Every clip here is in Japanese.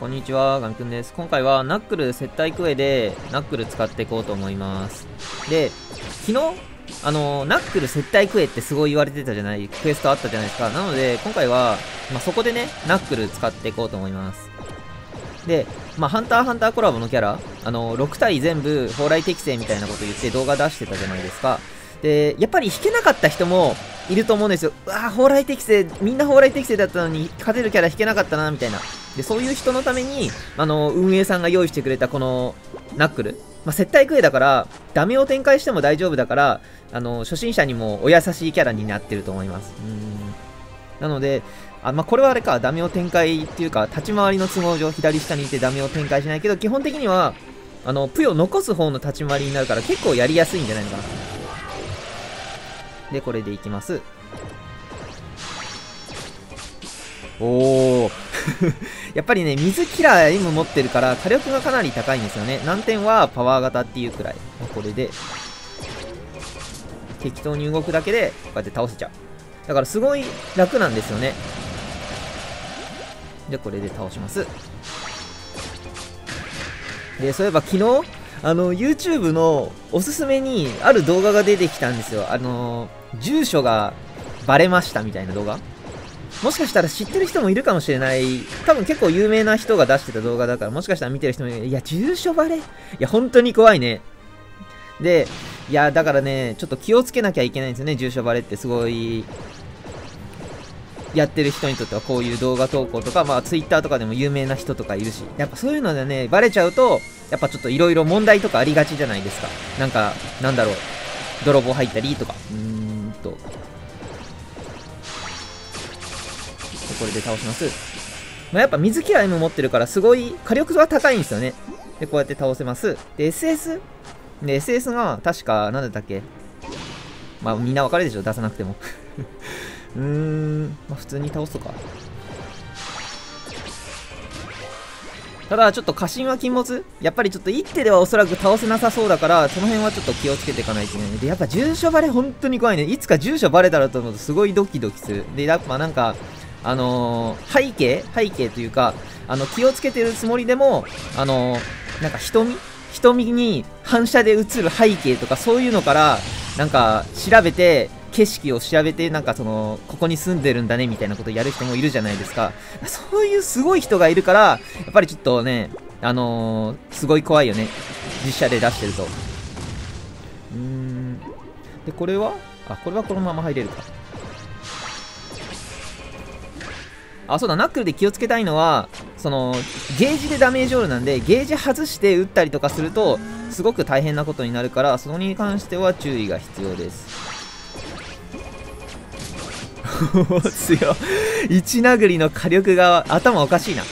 こんにちは、ガミくんです。今回はナックル接待クエでナックル使っていこうと思います。で、昨日、あの、ナックル接待クエってすごい言われてたじゃない、クエストあったじゃないですか。なので、今回は、まあ、そこでね、ナックル使っていこうと思います。で、まあ、ハンターハンターコラボのキャラ、あの、6体全部蓬莱適正みたいなこと言って動画出してたじゃないですか。で、やっぱり引けなかった人もいると思うんですよ。うわぁ、蓬莱適正、みんな蓬莱適正だったのに勝てるキャラ引けなかったな、みたいな。で、そういう人のために、あの、運営さんが用意してくれたこの、ナックル。まあ、接待クエだから、ダメを展開しても大丈夫だから、あの、初心者にもお優しいキャラになってると思います。うん。なので、あ、まあ、これはあれか、ダメを展開っていうか、立ち回りの都合上、左下にいてダメを展開しないけど、基本的には、あの、プヨ残す方の立ち回りになるから、結構やりやすいんじゃないのかな。で、これでいきます。おー。やっぱりね、水キラー M 持ってるから、火力がかなり高いんですよね。難点はパワー型っていうくらい。これで、適当に動くだけで、こうやって倒せちゃう。だからすごい楽なんですよね。で、これで倒します。で、そういえば昨日、あの、YouTube のおすすめにある動画が出てきたんですよ。あの、住所がバレましたみたいな動画。もしかしたら知ってる人もいるかもしれない。多分結構有名な人が出してた動画だから、もしかしたら見てる人もいる。いや、住所バレ？いや、本当に怖いね。で、いや、だからね、ちょっと気をつけなきゃいけないんですよね、住所バレってすごい、やってる人にとってはこういう動画投稿とか、まあ Twitter とかでも有名な人とかいるし、やっぱそういうのでね、バレちゃうと、やっぱちょっといろいろ問題とかありがちじゃないですか。なんか、なんだろう、泥棒入ったりとか。うーんと。これで倒します。まあ、やっぱ水キラー M 持ってるからすごい火力が高いんですよね。で、こうやって倒せます。で、SS? で、SS が確か、なんだったっけ？まあみんなわかるでしょ？出さなくても。うーん、まあ普通に倒すとか。ただ、ちょっと過信は禁物やっぱりちょっと一手ではおそらく倒せなさそうだから、その辺はちょっと気をつけていかないといけない。で、やっぱ住所バレ本当に怖いね。いつか住所バレたらと思うとすごいドキドキする。で、やっぱなんか、あのー、背景背景というか、あの、気をつけてるつもりでも、あのー、なんか瞳？瞳に反射で映る背景とかそういうのから、なんか調べて、景色を調べて、なんかその、ここに住んでるんだねみたいなことやる人もいるじゃないですか。そういうすごい人がいるから、やっぱりちょっとね、あのー、すごい怖いよね。実写で出してると。うーん。で、これは？あ、これはこのまま入れるか。あ、そうだ、ナックルで気をつけたいのは、その、ゲージでダメージオールなんで、ゲージ外して撃ったりとかすると、すごく大変なことになるから、そこに関しては注意が必要です。強い。一殴りの火力が頭おかしいな。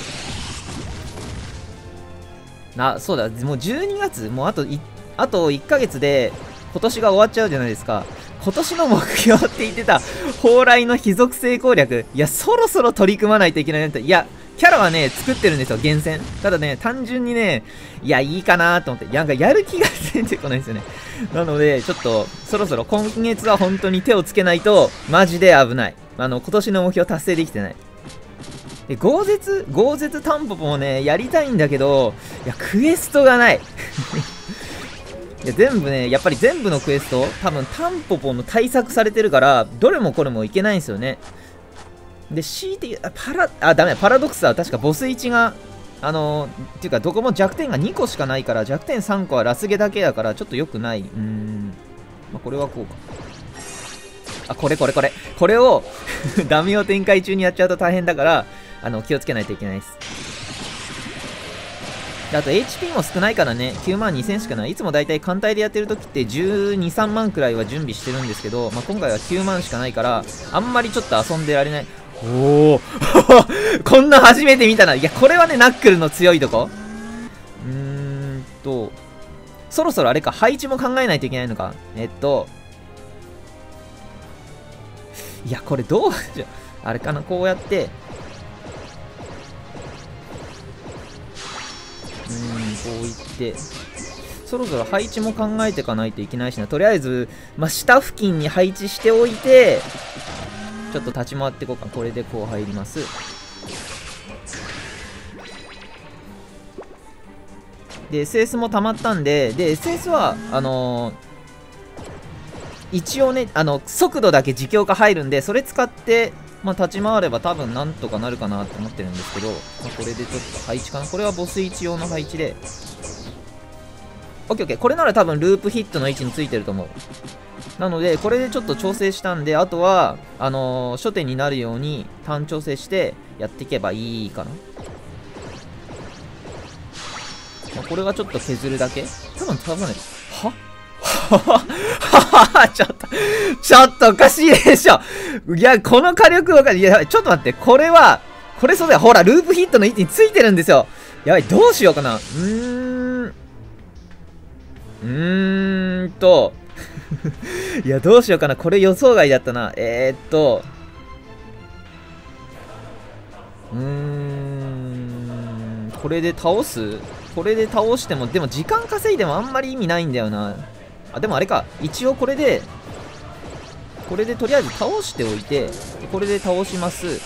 な、そうだ、もう12月、もうあと、あと1ヶ月で、今年が終わっちゃうじゃないですか。今年の目標って言ってた、蓬莱の非属性攻略。いや、そろそろ取り組まないといけないなって。いや、キャラはね、作ってるんですよ、厳選。ただね、単純にね、いや、いいかなと思って。なんかやる気が出てこないんですよね。なので、ちょっと、そろそろ今月は本当に手をつけないと、マジで危ない。あの、今年の目標達成できてない。で、豪絶、豪絶タンポポもね、やりたいんだけど、いや、クエストがない。や、全部ね、やっぱり全部のクエスト、多分タンポポの対策されてるから、どれもこれもいけないんですよね。で、強いて言う、あ、パラ、あ、ダメ、パラドクスは確かボス1が、あのー、っていうか、どこも弱点が2個しかないから、弱点3個はラスゲだけだから、ちょっと良くない。うん。まあ、これはこうか。あ、これこれこれ。これを ダメを展開中にやっちゃうと大変だから、あの、気をつけないといけないです。であと HP も少ないからね、9万2000しかない。いつもだいたい艦隊でやってる時って12、3万くらいは準備してるんですけど、まあ、今回は9万しかないから、あんまりちょっと遊んでられない。おお こんな初めて見たな。いや、これはね、ナックルの強いとこ。うーんと、そろそろあれか、配置も考えないといけないのか。えっと、いや、これどう、あれかな、こうやって、うーん、こういて、そろそろ配置も考えていかないといけないしな。とりあえず、まあ、下付近に配置しておいて、ちょっと立ち回っていこうか。これでこう入ります。で SS も溜まったんでで SS はあのー、一応ねあの速度だけ自強化入るんでそれ使ってまあ、立ち回れば多分なんとかなるかなと思ってるんですけど、まあ、これでちょっと配置かな。これはボス1用の配置で。OKOK これなら多分ループヒットの位置についてると思う。なのでこれでちょっと調整したんであとはあのー、初手になるようにターン調整してやっていけばいいかな。まこれがちょっと削るだけ？多分多分ねはは？ちょっと、ちょっとおかしいでしょいや、この火力おかしい。いや、ちょっと待って、これは、これそうだよ。ほら、ループヒットの位置についてるんですよ。やばい、どうしようかな。うーん。うーんと。いや、どうしようかな。これ予想外だったな。えー、っと。うーん。これで倒す？これで倒しても、でも時間稼いでもあんまり意味ないんだよな。あ、でもあれか。一応これで、これでとりあえず倒しておいて、これで倒します。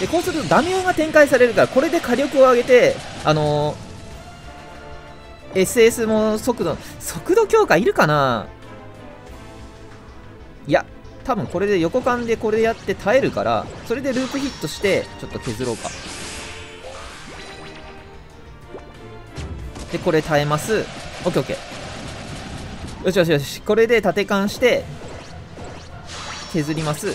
で、こうするとダメオが展開されるから、これで火力を上げて、あのー、SS も速度、速度強化いるかな？いや、多分これで横間でこれやって耐えるから、それでループヒットして、ちょっと削ろうか。で、これ耐えます。オッケーオッケー。よしよしよしこれで縦貫して削ります。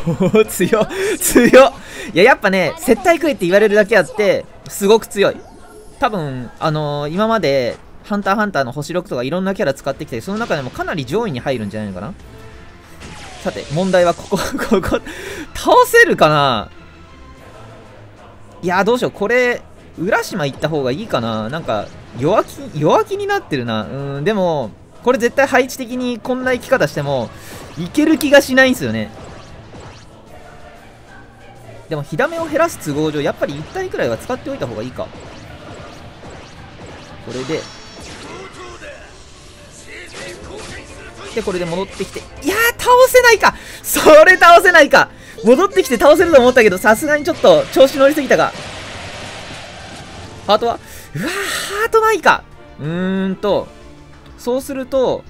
強強いややっぱね接待食えって言われるだけあってすごく強い。多分あのー、今までハンターハンターの星6とかいろんなキャラ使ってきてその中でもかなり上位に入るんじゃないのかな。さて問題はここ ここ倒せるかな？いやどうしよう。これ浦島行った方がいいかな？なんか弱気弱気になってるな。うんでもこれ絶対配置的にこんな生き方してもいける気がしないんですよね。でも火ダメを減らす都合上やっぱり1体くらいは使っておいた方がいいか。これで。でこれで戻ってきて。いやー倒せないか。それ倒せないか。戻ってきて倒せると思ったけどさすがにちょっと調子乗りすぎたか。ハートは？うわーハートないか。うーんと。そうすると、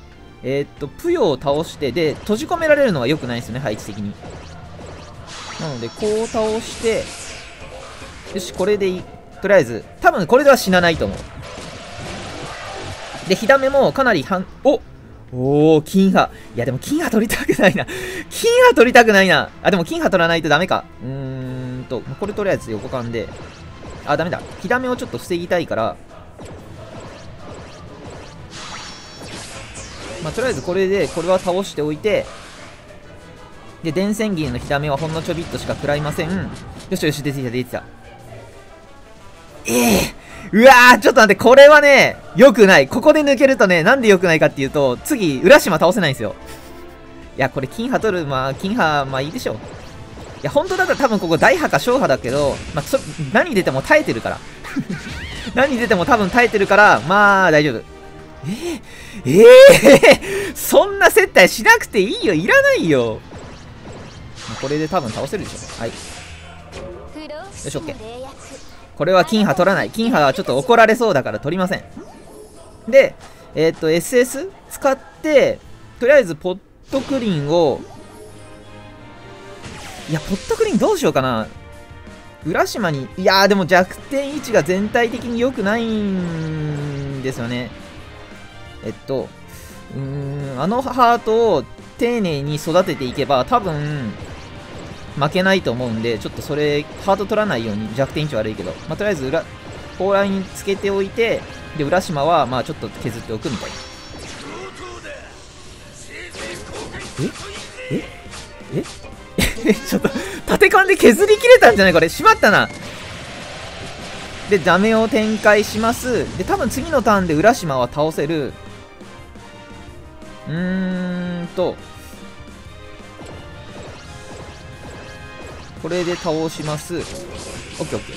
えー、っと、ぷよを倒して、で、閉じ込められるのは良くないですよね、配置的に。なので、こう倒して、よし、これでいい。とりあえず、多分これでは死なないと思う。で、火ダメもかなり半、おおー、金波。いや、でも金波取りたくないな。金波取りたくないな。あ、でも金波取らないとダメか。うーんと、これとりあえず横間で。あ、ダメだ。火ダメをちょっと防ぎたいから、まあ、とりあえずこれで、これは倒しておいて、で、電線銀の火ダメはほんのちょびっとしか食らいません。よしよし、出てきた、出てきた。ええー、うわー、ちょっと待って、これはね、良くない。ここで抜けるとね、なんで良くないかっていうと、次、浦島倒せないんですよ。いや、これ金波取る、まあ、金波、まあいいでしょう。いや、本当だったら多分ここ大波か小波だけど、まあ、そ、何出ても耐えてるから。何出ても多分耐えてるから、まあ、大丈夫。えー、えー、そんな接待しなくていいよ。いらないよ。これで多分倒せるでしょはい。よし OK これは金波取らない。金波はちょっと怒られそうだから取りません。でえー、と SS 使ってとりあえずポットクリンをいやポットクリンどうしようかな。浦島にいやでも弱点位置が全体的に良くないんですよね。えっと、うーん、あのハートを丁寧に育てていけば、多分、負けないと思うんで、ちょっとそれ、ハート取らないように弱点位置悪いけど、まあ、とりあえず裏、高ラインにつけておいて、で、浦島は、まあちょっと削っておくみたいな。え？え？え？ちょっと、縦勘で削り切れたんじゃないこれ。しまったな。で、ダメを展開します。で、多分次のターンで浦島は倒せる。うーんと、これで倒します。オッケーオッケー。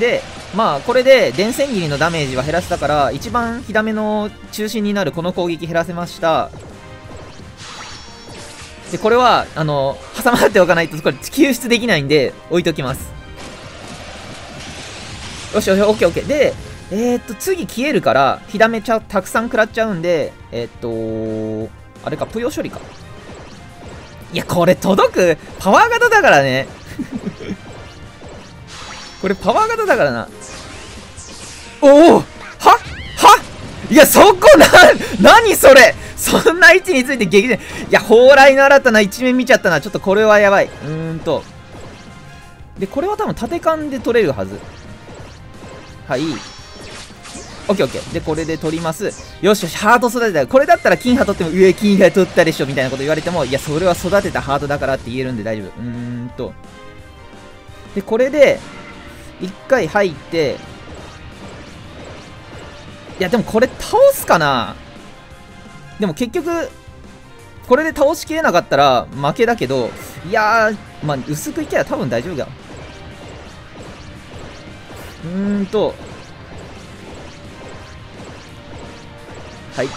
で、まあ、これで電線切りのダメージは減らせたから、一番火ダメの中心になるこの攻撃減らせました。で、これは、あの、挟まっておかないと、これ、救出できないんで、置いときます。よしよし、オッケーオッケー。で、えー、っと、次消えるから、火ダメちゃたくさん食らっちゃうんで、えー、っと、あれか、ぷよ処理か。いや、これ届く？パワー型だからね。これパワー型だからな。おおは？は？いや、そこな、何それ？そんな位置について激戦。いや、蓬莱の新たな一面見ちゃったな。ちょっとこれはやばい。うーんと。で、これは多分縦勘で取れるはず。はい。オッケーオッケー。で、これで取ります。よしよし、ハート育てた。これだったら金歯取っても、上金歯取ったでしょみたいなこと言われても、いや、それは育てたハートだからって言えるんで大丈夫。うーんと。で、これで、一回入って、いや、でもこれ倒すかなでも結局、これで倒しきれなかったら負けだけど、いや、まあ、薄くいけば多分大丈夫だ。うーんと、はい。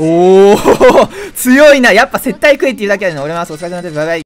おお 強いなやっぱ接待食いっていうだけだね。俺はお疲れ様です。バイバイ。